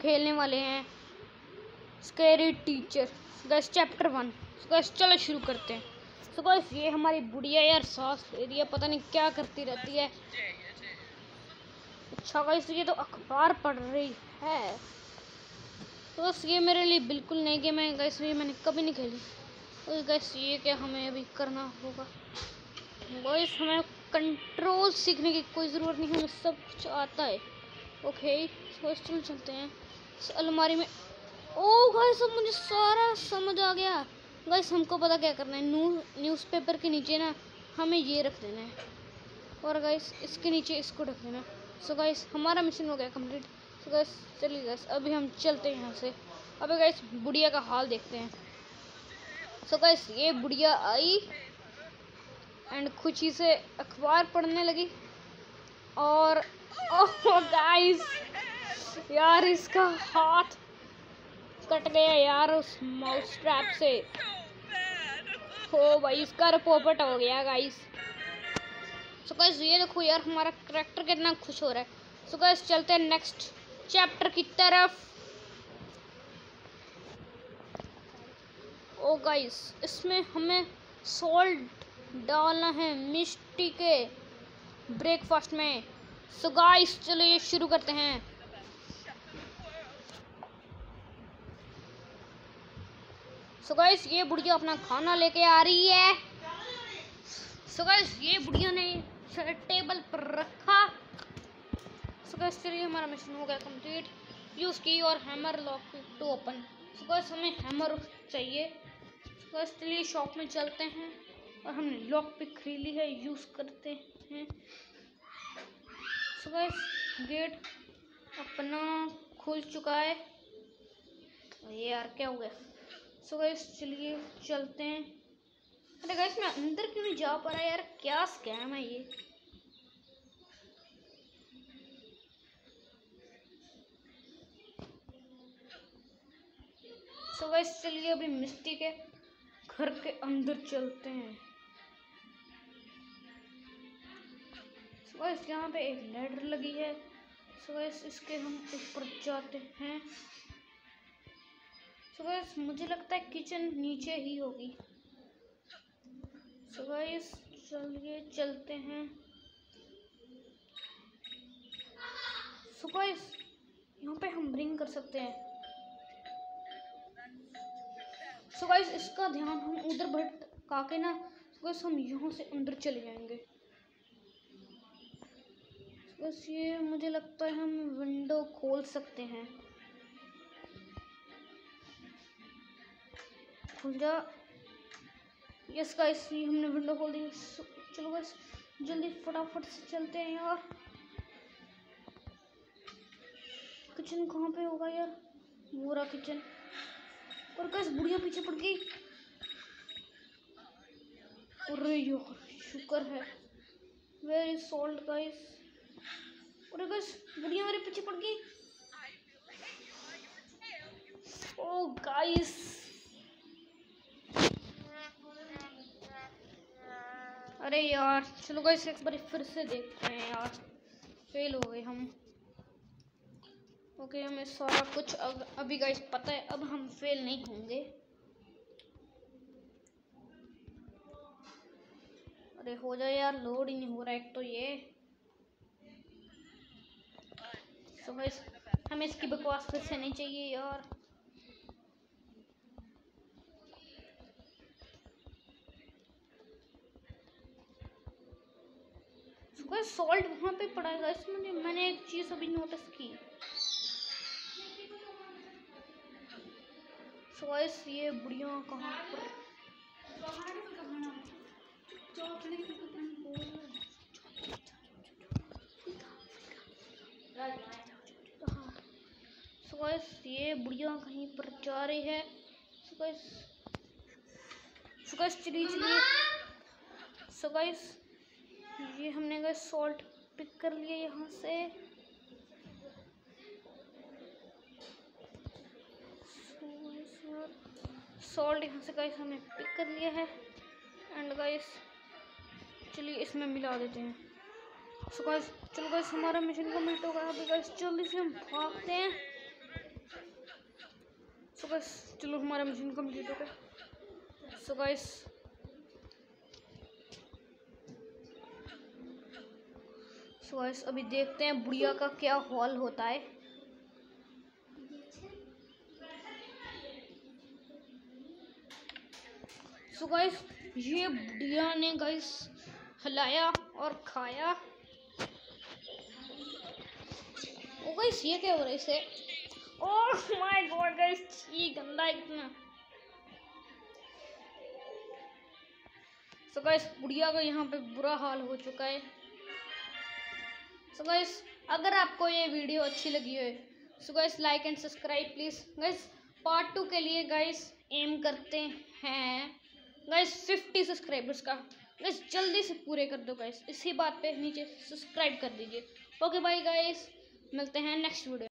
खेलने वाले हैं। Scary teacher guys chapter one guys चलो शुरू करते हैं। सो गैस ये हमारी बुढ़िया यार सांस ले रही है। पता नहीं क्या करती रहती है। अच्छा गैस ये तो अखबार पढ़ रही है। तो बस ये मेरे लिए बिल्कुल नई गेम है। गैस ये मैंने कभी नहीं खेली। तो गैस ये क्या हमें अभी करना होगा? गैस हमें कंट्रोल सीखने की कोई ज़रूरत नहीं। हमें सब कुछ आता है। ओके गैस चल चलते हैं। इस अलमारी में। ओ गैस सब मुझे सारा समझ आ गया। गैस हमको पता क्या करना है? न्यू न्यूज़पेपर के नीचे ना हमें ये रख देना है। और गाइस इसके नीचे इसको रख देना। सो गाइस हमारा मिशन हो गया कंप्लीट सो गैस चलिए गैस अभी हम चलते हैं यहाँ से। अभी गैस बुढ़िया का हाल देखते हैं। सो गैस ये बुढ़िया आई एंड खुशी से अखबार पढ़ने लगी। और ओह गाइस यार इसका हाथ कट गया यार उस माउस ट्रैप से। हो भाई, इसका रिपोर्ट हो गया गाइस सो गाइस ये देखो यार, हमारा करेक्टर कितना खुश हो रहा है। सो गाइस चलते हैं नेक्स्ट चैप्टर की तरफ़। ओ गाइस इसमें हमें सॉल्ट डालना है मिष्टी के ब्रेकफास्ट में। सो गाइस चलिए शुरू करते हैं। सो गाइस ये बुढ़िया अपना खाना लेके आ रही है। सो गाइस ये बुढ़िया ने टेबल पर रखा। सो गाइस चलिए हमारा मिशन हो गया कंप्लीट यूज़ की और hammer lock to open so guys हमें हैमर चाहिए। सो गाइस चलिए शॉप में चलते हैं और हमने लॉक पे खरीद है यूज़ करते हैं। सो गाइस गेट अपना खुल चुका है। ये यार, क्या हो गया? सो गाइस चलिए चलते हैं। अरे गाइस मैं अंदर क्यों नहीं जा पा रहा यार? क्या स्कैम है ये? सो गाइस चलिए अभी मिस्टी के घर के अंदर चलते हैं। यहाँ पे एक लेडर लगी है। सो गाइस इसके हम ऊपर जाते हैं। सो गाइस मुझे लगता है किचन नीचे ही होगी। सो गाइस चलिए, चलते हैं। सो गाइस यहाँ पे हम रिंग कर सकते हैं। सो गाइस इसका ध्यान हम उधर भटका के ना सो गाइस हम यहाँ से अंदर चले जाएँगे। बस ये मुझे लगता है हम विंडो खोल सकते हैं। खुल जा। यस गाइस ये हमने विंडो खोल दी। चलो गाइस जल्दी फटाफट से चलते हैं यार। किचन कहाँ पे होगा यार? वो किचन और गाइस बुढ़िया पीछे पड़ गई। अरे यार, शुक्र है। वेरी सॉल्ट गाइस अरे गाइस बुढ़िया मेरे पीछे पड़ गई। ओ गाइस अरे यार, चलो गाइस एक बार फिर से देखते हैं यार। फेल हो गए हम। ओके हमें सारा कुछ अब, अभी गाइस पता है, अब हम फेल नहीं होंगे। अरे हो जाए यार लोड ही नहीं हो रहा एक तो ये। सो गाइस हमें इसकी बकवास फिर से नहीं चाहिए यार। कोई सॉल्ट वहाँ पे पड़ा है? इसमें मैंने एक चीज़ अभी नोटिस की। सॉइस ये बुढ़िया कहाँ पर? सॉइस ये बुढ़िया कहीं पर जा रही है? सॉइस सॉइस चलिए चलिए सॉइस ये हमने गए सॉल्ट पिक कर लिए यहाँ से। सॉल्ट यहाँ से गाइस हमने पिक कर लिया है। एंड गाइस चलिए इसमें मिला देते हैं। सो गाइस चलो गाइस हमारा मिशन कंप्लीट हो गया। अभी गाइस जल्दी से हम भागते हैं। सो गाइस चलो हमारा मिशन कंप्लीट हो गया। सो गाइस सो अभी देखते हैं बुढ़िया का क्या हॉल होता है। सो गाइस ये बुढ़िया ने गाइस हिलाया और खाया। ओ गाइस ये क्या हो रहा है इसे? ओह माय गॉड गाइस ये गंदा इतना। सो गाइस बुढ़िया का यहाँ पे बुरा हाल हो चुका है। सो गाइस अगर आपको ये वीडियो अच्छी लगी हो so guys like and subscribe please guys part two के लिए गाइस एम करते हैं गाइस फिफ्टी सब्सक्राइबर्स का. गाइस जल्दी से पूरे कर दो गाइस इसी बात पे नीचे सब्सक्राइब कर दीजिए. ओके बाय गाइस मिलते हैं नेक्स्ट वीडियो